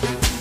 Bye.